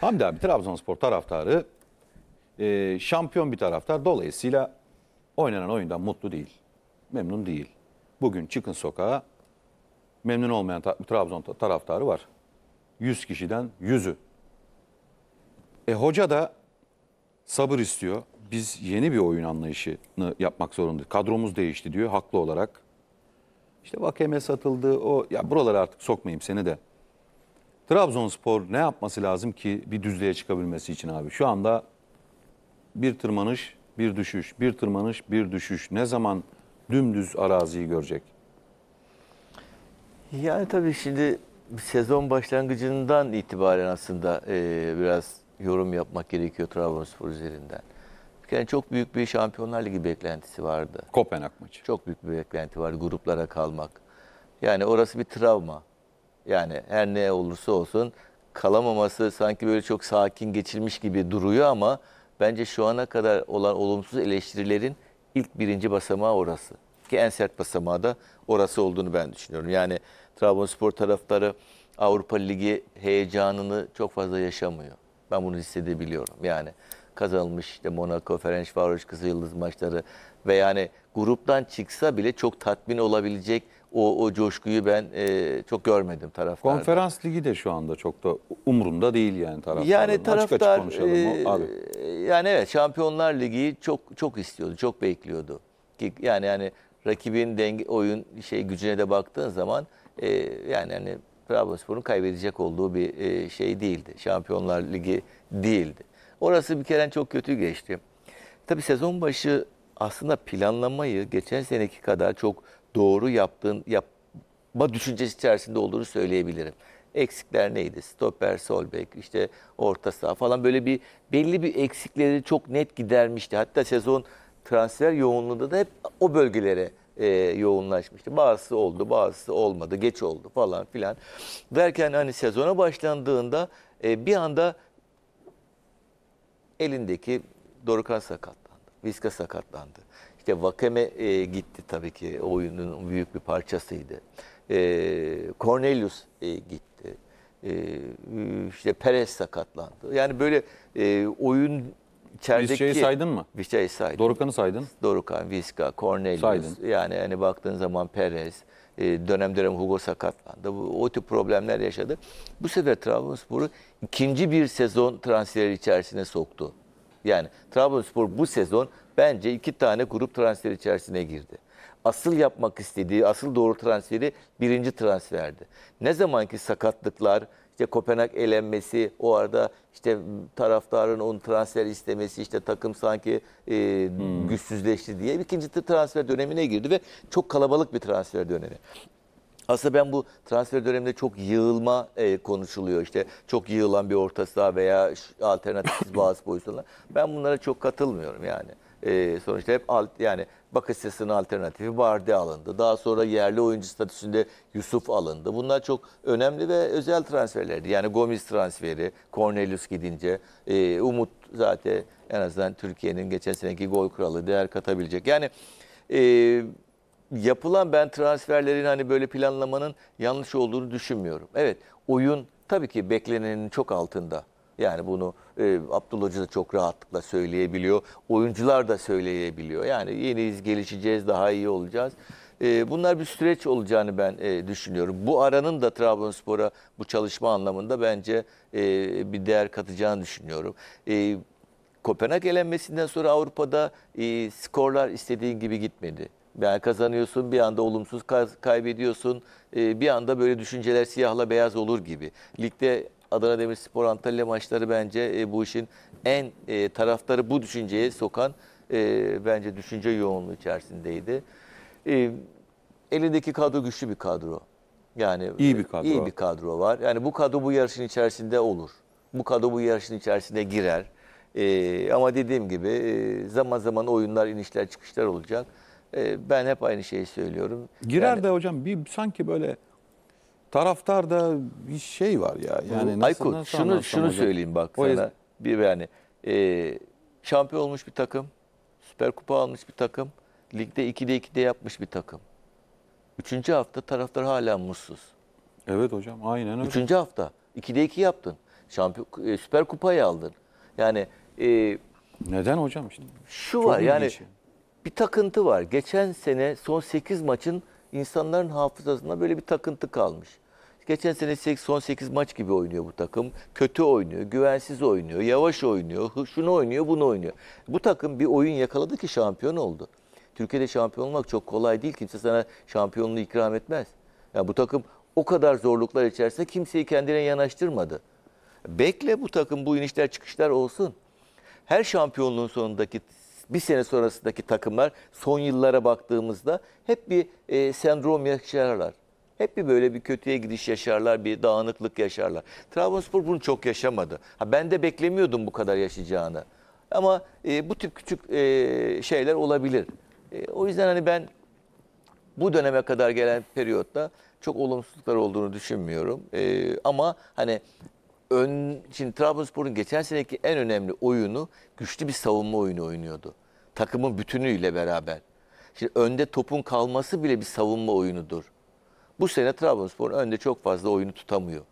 Hamdi abi Trabzonspor taraftarı e, şampiyon bir taraftar. Dolayısıyla oynanan oyundan mutlu değil. Memnun değil. Bugün çıkın sokağa memnun olmayan ta- Trabzon ta- taraftarı var. 100 kişiden 100'ü. E hoca da sabır istiyor. Biz yeni bir oyun anlayışını yapmak zorundayız. Kadromuz değişti diyor haklı olarak. İşte Vakeme satıldı. O ya buralara artık sokmayayım seni de. Trabzonspor ne yapması lazım ki bir düzlüğe çıkabilmesi için abi? Şu anda bir tırmanış, bir düşüş, bir tırmanış, bir düşüş. Ne zaman dümdüz araziyi görecek? Yani tabii şimdi sezon başlangıcından itibaren aslında e, biraz yorum yapmak gerekiyor Trabzonspor üzerinden. Kere çok büyük bir Şampiyonlar Ligi beklentisi vardı. Kopenhag maçı. Çok büyük bir beklenti var gruplara kalmak. Yani orası bir travma. Yani her ne olursa olsun kalamaması sanki böyle çok sakin geçilmiş gibi duruyor ama bence şu ana kadar olan olumsuz eleştirilerin ilk birinci basamağı orası. Ki en sert basamağı da orası olduğunu ben düşünüyorum. Yani Trabzonspor taraftarı Avrupa Ligi heyecanını çok fazla yaşamıyor. Ben bunu hissedebiliyorum. Yani kazanılmış işte Monaco, Ferencvaroş, Kızılyıldız maçları ve yani gruptan çıksa bile çok tatmin olabilecek o, o coşkuyu ben e, çok görmedim taraftarda. Konferans ligi de şu anda çok da umurunda değil yani taraftarın. Yani Açık açık taraftar konuşalım e, abi. yani evet Şampiyonlar Ligi çok çok istiyordu, çok bekliyordu. Ki yani yani rakibin denge oyun şey gücüne de baktığın zaman e, yani hani Trabzonspor'un kaybedecek olduğu bir e, şey değildi. Şampiyonlar Ligi değildi. Orası bir kere çok kötü geçti. Tabii sezon başı aslında planlamayı geçen seneki kadar çok doğru yaptığın yapma düşüncesi içerisinde olduğunu söyleyebilirim. Eksikler neydi? Stoper, sol bek, işte orta saha falan böyle bir belli bir eksikleri çok net gidermişti. Hatta sezon transfer yoğunluğunda da hep o bölgelere e, yoğunlaşmıştı. Bazısı oldu, bazısı olmadı, geç oldu falan filan. Derken hani sezona başlandığında e, bir anda elindeki Dorukhan sakatlandı. Viska sakatlandı. İşte Vakeme e, gitti tabii ki oyunun büyük bir parçasıydı. E, Cornelius e, gitti. E, işte Perez sakatlandı. Yani böyle e, oyun içerideki... Vizca'yı saydın mı? Vizca'yı saydım. Dorukhan'ı saydın. Dorukhan, Viska, Cornelius. Saydın. Yani hani baktığın zaman Perez, e, dönem dönem Hugo sakatlandı. Bu, o tip problemler yaşadı. Bu sefer Trabzonspor'u ikinci bir sezon transferi içerisine soktu. Yani Trabzonspor bu sezon bence iki tane grup transferi içerisine girdi. Asıl yapmak istediği, asıl doğru transferi birinci transferdi. Ne zamanki sakatlıklar, işte Kopenhag elenmesi, o arada işte taraftarın onun transfer istemesi, işte takım sanki e, güçsüzleşti diye ikinci transfer dönemine girdi ve çok kalabalık bir transfer dönemi. Aslında ben bu transfer döneminde çok yığılma e, konuşuluyor. İşte çok yığılan bir orta saha veya ş- alternatif bazı pozisyonlar. Ben bunlara çok katılmıyorum yani. E, sonuçta hep alt, yani Bakasetas'ın alternatifi Bardi alındı. Daha sonra yerli oyuncu statüsünde Yusuf alındı. Bunlar çok önemli ve özel transferlerdi. Yani Gomis transferi, Cornelius gidince, e, Umut zaten en azından Türkiye'nin geçen seneki gol kralı değer katabilecek. Yani e, yapılan ben transferlerin hani böyle planlamanın yanlış olduğunu düşünmüyorum. Evet oyun tabii ki beklenenin çok altında. Yani bunu e, Abdullah Hoca da çok rahatlıkla söyleyebiliyor. Oyuncular da söyleyebiliyor. Yani yeniyiz, gelişeceğiz, daha iyi olacağız. E, bunlar bir süreç olacağını ben e, düşünüyorum. Bu aranın da Trabzonspor'a bu çalışma anlamında bence e, bir değer katacağını düşünüyorum. E, Kopenhag elenmesinden sonra Avrupa'da e, skorlar istediğin gibi gitmedi. Yani kazanıyorsun bir anda olumsuz kaybediyorsun. E, bir anda böyle düşünceler siyahla beyaz olur gibi. Ligde Adana Demirspor Antalya maçları bence e, bu işin en e, taraftarı bu düşünceye sokan e, bence düşünce yoğunluğu içerisindeydi. E, elindeki kadro güçlü bir kadro. Yani İyi bir kadro. iyi bir kadro var. Yani bu kadro bu yarışın içerisinde olur. Bu kadro bu yarışın içerisine girer. Ee, ama dediğim gibi e, zaman zaman oyunlar, inişler, çıkışlar olacak. Ee, ben hep aynı şeyi söylüyorum. Girer Yani de hocam bir sanki böyle taraftarda bir şey var ya. Yani nasıl, Aykut nasıl şunu şunu hocam? söyleyeyim bak O sana. Bir yani e, şampiyon olmuş bir takım, Süper Kupa almış bir takım, ligde 2'de 2'de yapmış bir takım. Üçüncü hafta taraftar hala mutsuz. Evet hocam aynen öyle. Üçüncü hafta 2'de 2 yaptın. Şampiyon e, Süper Kupayı aldın. Yani e, Neden hocam işte? şu Çok var yani bir takıntı var. Geçen sene son 8 maçın insanların hafızasında böyle bir takıntı kalmış. Geçen sene son 8 maç gibi oynuyor bu takım. Kötü oynuyor, güvensiz oynuyor, yavaş oynuyor, şunu oynuyor, bunu oynuyor. Bu takım bir oyun yakaladı ki şampiyon oldu. Türkiye'de şampiyon olmak çok kolay değil. Kimse sana şampiyonluğu ikram etmez. Yani bu takım o kadar zorluklar içerisinde kimseyi kendine yanaştırmadı. Bekle bu takım bu inişler çıkışlar olsun. Her şampiyonluğun sonundaki bir sene sonrasındaki takımlar son yıllara baktığımızda hep bir e, sendrom yaşarlar. Hep bir böyle bir kötüye gidiş yaşarlar, bir dağınıklık yaşarlar. Trabzonspor bunu çok yaşamadı. Ha, ben de beklemiyordum bu kadar yaşayacağını. Ama e, bu tip küçük e, şeyler olabilir. E, o yüzden hani ben bu döneme kadar gelen periyotta çok olumsuzluklar olduğunu düşünmüyorum. Ee, ama hani ön şimdi Trabzonspor'un geçen seneki en önemli oyunu güçlü bir savunma oyunu oynuyordu. Takımın bütünüyle beraber. Şimdi önde topun kalması bile bir savunma oyunudur. Bu sene Trabzonspor önde çok fazla oyunu tutamıyor.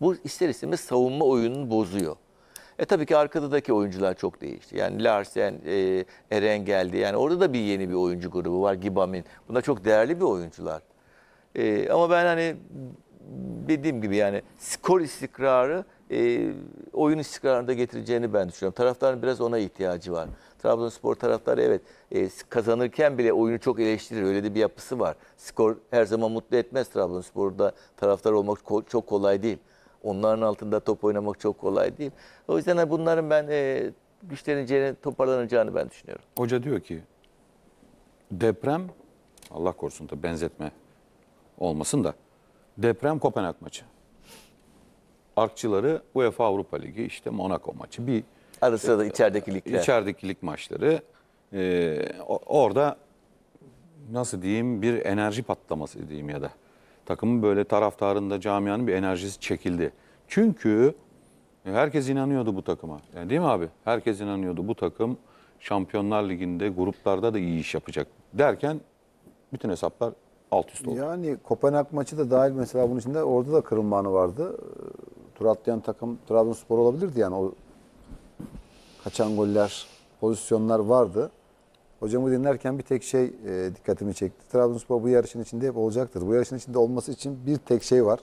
Bu ister istemez savunma oyununu bozuyor. E tabii ki arkadaki oyuncular çok değişti. Yani Larsen, e, Eren geldi. Yani orada da bir yeni bir oyuncu grubu var. Gibamin. Bunlar çok değerli bir oyuncular. E, ama ben hani dediğim gibi yani skor istikrarı e, oyun istikrarını da getireceğini ben düşünüyorum. Taraftarın biraz ona ihtiyacı var. Trabzonspor taraftarı evet e, kazanırken bile oyunu çok eleştirir. Öyle de bir yapısı var. Skor her zaman mutlu etmez Trabzonspor'da taraftar olmak ko- çok kolay değil. Onların altında top oynamak çok kolay değil. O yüzden bunların ben e, güçleneceğini, toparlanacağını ben düşünüyorum. Hoca diyor ki deprem Allah korusun da benzetme olmasın da deprem Kopenhag maçı. Arkçıları UEFA Avrupa Ligi işte Monaco maçı. Bir Arada sırada içerideki ligler. içerideki lig maçları. O- orada nasıl diyeyim bir enerji patlaması diyeyim ya da takımın böyle taraftarında camianın bir enerjisi çekildi. Çünkü herkes inanıyordu bu takıma. Yani değil mi abi? Herkes inanıyordu bu takım Şampiyonlar Ligi'nde gruplarda da iyi iş yapacak derken bütün hesaplar alt üst oldu. Yani Kopenhag maçı da dahil mesela bunun içinde orada da kırılma anı vardı. Tur atlayan takım Trabzonspor olabilirdi yani o kaçan goller, pozisyonlar vardı. Hocamı dinlerken bir tek şey e, dikkatimi çekti. Trabzonspor bu yarışın içinde hep olacaktır. Bu yarışın içinde olması için bir tek şey var.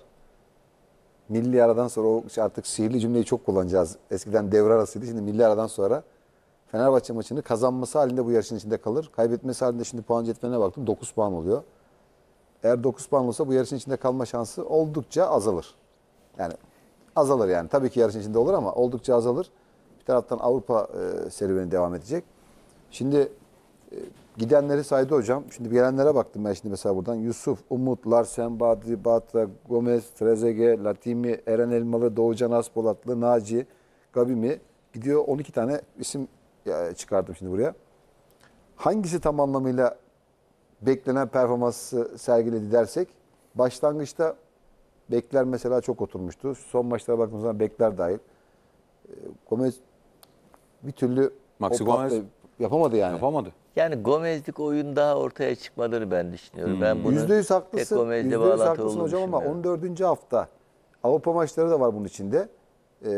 Milli aradan sonra artık sihirli cümleyi çok kullanacağız. Eskiden devre arasıydı. Şimdi milli aradan sonra Fenerbahçe maçını kazanması halinde bu yarışın içinde kalır. Kaybetmesi halinde şimdi puan cetveline baktım 9 puan oluyor. Eğer 9 puan olsa bu yarışın içinde kalma şansı oldukça azalır. Yani azalır yani. Tabii ki yarışın içinde olur ama oldukça azalır. Bir taraftan Avrupa e, serüveni devam edecek. Şimdi e, gidenleri saydı hocam. Şimdi gelenlere baktım ben şimdi mesela buradan. Yusuf, Umut, Larsen, Badri, Batra, Gomez, Trezeguet, Latimi, Eren Elmalı, Doğucan Aspolatlı, Naci, Gabimi. Gidiyor 12 tane isim e, çıkardım şimdi buraya. Hangisi tam anlamıyla beklenen performansı sergiledi dersek başlangıçta bekler mesela çok oturmuştu. Son maçlara baktığımız zaman bekler dahil. Ee, Gomez bir türlü Maxi Gomez patla- yapamadı yani. Yapamadı. Yani Gomez'lik oyun daha ortaya çıkmadığını ben düşünüyorum. Ben bunu Yüzde yüz tek haklısın. Gomez'le Yüzde yüz bağlantılı haklısın olduğunu hocam ama düşünmüyorum. 14. hafta Avrupa maçları da var bunun içinde. Ee,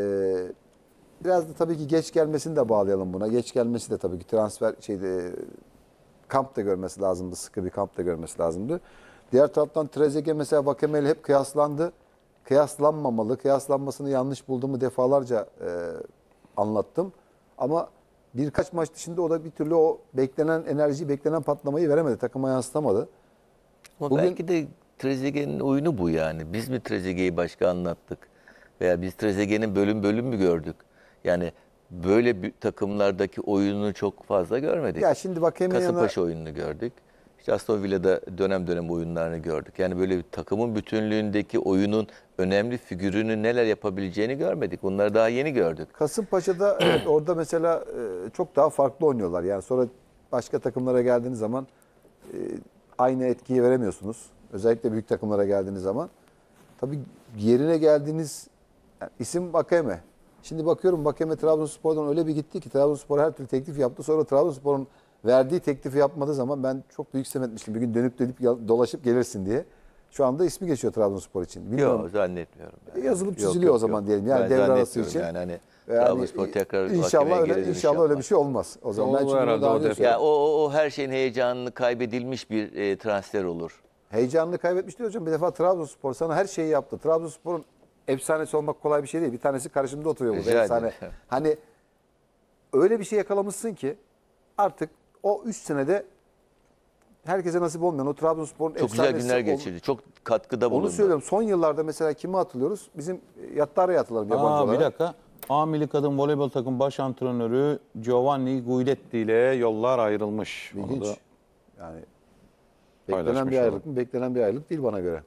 biraz da tabii ki geç gelmesini de bağlayalım buna. Geç gelmesi de tabii ki transfer şeyde kamp da görmesi lazımdı. Sıkı bir kamp da görmesi lazımdı. Diğer taraftan Trezeguet mesela Vakeme ile hep kıyaslandı. Kıyaslanmamalı. Kıyaslanmasını yanlış bulduğumu defalarca e, anlattım. Ama birkaç maç dışında o da bir türlü o beklenen enerjiyi, beklenen patlamayı veremedi. Takıma yansıtamadı. Ama Bugün- belki de Trezeguet'in oyunu bu yani. Biz mi Trezeguet'i başka anlattık? Veya biz Trezeguet'in bölüm bölüm mü gördük? Yani böyle bir takımlardaki oyununu çok fazla görmedik. Ya şimdi yanına Kasımpaşa oyununu gördük. İşte Aston Villa'da dönem dönem oyunlarını gördük. Yani böyle bir takımın bütünlüğündeki oyunun önemli figürünü neler yapabileceğini görmedik. Bunları daha yeni gördük. Kasımpaşa'da evet, orada mesela e, çok daha farklı oynuyorlar. Yani sonra başka takımlara geldiğiniz zaman e, aynı etkiyi veremiyorsunuz. Özellikle büyük takımlara geldiğiniz zaman. Tabii yerine geldiğiniz yani isim Vakeme. Şimdi bakıyorum Vakeme Trabzonspor'dan öyle bir gitti ki Trabzonspor her türlü teklif yaptı. Sonra Trabzonspor'un verdiği teklifi yapmadığı zaman ben çok büyük sitem etmiştim. Bir gün dönüp dönüp dolaşıp gelirsin diye. Şu anda ismi geçiyor Trabzonspor için. Bilmiyorum. Yok zannetmiyorum. ben. Yazılıp Yok, çiziliyor yok, o zaman yok. diyelim. Yani Ben devre arası için. Yani hani Yani Trabzonspor tekrar inşallah öyle geri dönüş inşallah öyle bir şey olmaz. O zaman ben çünkü daha o önce. Ya o, o, o her şeyin heyecanını kaybedilmiş bir e, transfer olur. Heyecanını kaybetmiş diyor hocam. Bir defa Trabzonspor sana her şeyi yaptı. Trabzonspor'un efsanesi olmak kolay bir şey değil. Bir tanesi karşımda oturuyor burada. Efsane. Hani öyle bir şey yakalamışsın ki artık o 3 senede herkese nasip olmayan o Trabzonspor'un Çok güzel günler geçirdi. Çok katkıda bulundu. Onu söylüyorum. Son yıllarda mesela kimi hatırlıyoruz? Bizim Yattara'yı hatırlarım yabancı Aa, bir olarak. dakika. A milli kadın voleybol takım baş antrenörü Giovanni Guidetti ile yollar ayrılmış. Onu İlginç. da Yani beklenen bir ayrılık mı? Beklenen bir ayrılık değil bana göre.